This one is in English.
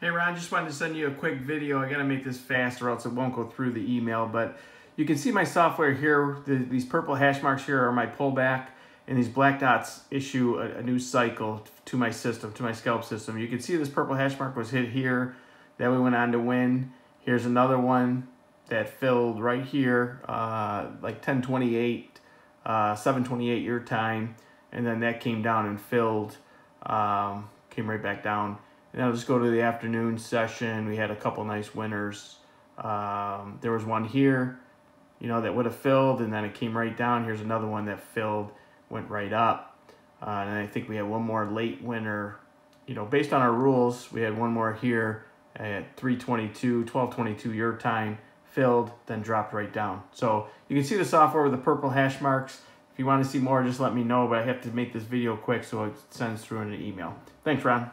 Hey Ron, just wanted to send you a quick video. I gotta make this fast or else it won't go through the email, but you can see my software here. The, these purple hash marks here are my pullback and these black dots issue a, a, new cycle to my system, to my scalp system. You can see this purple hash mark was hit here. Then we went on to win. Here's another one that filled right here, uh, like 1028, uh, 728 your time. And then that came down and filled, um, came right back down. And I'll just go to the afternoon session. We had a couple nice winners. Um, there was one here, you know, that would have filled, and then it came right down. Here's another one that filled, went right up. Uh, and I think we had one more late winner. You know, based on our rules, we had one more here at 322, 1222 your time, filled, then dropped right down. So you can see the software with the purple hash marks. If you want to see more, just let me know, but I have to make this video quick so it sends through in an email. Thanks, Ron.